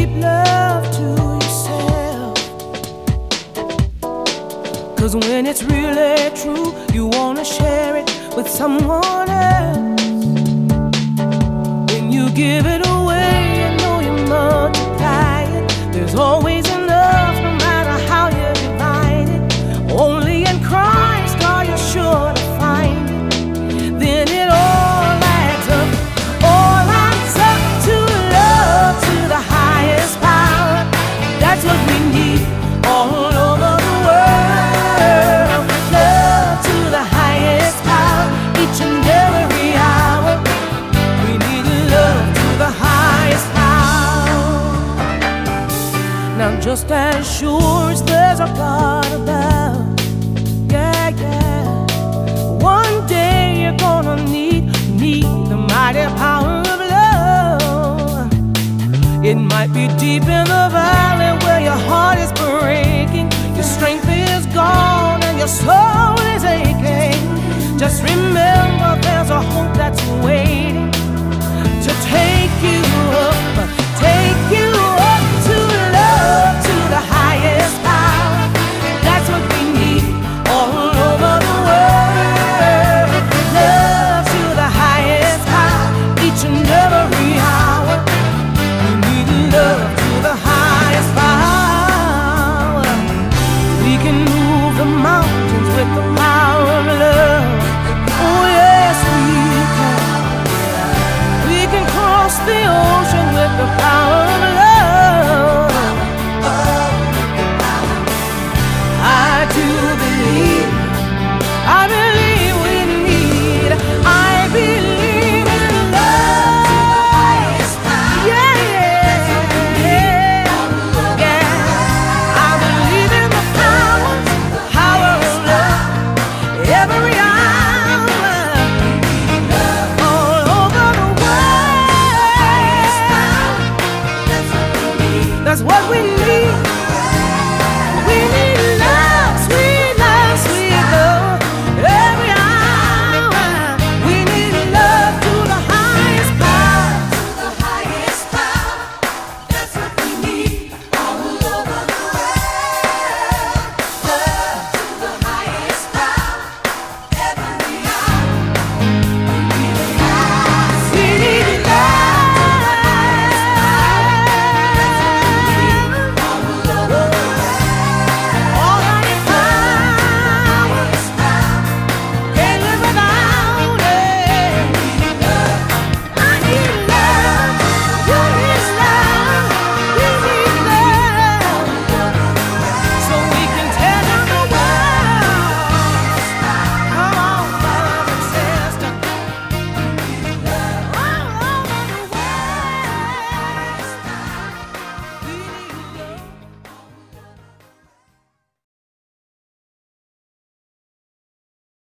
keep love to yourself. Cause when it's really true, you wanna share it with someone else. And I'm just as sure as there's a God above Yeah, yeah. One day you're gonna need, need the mighty power of love. It might be deep in the valley where your heart is breaking. Your strength is gone. That's what we need. We need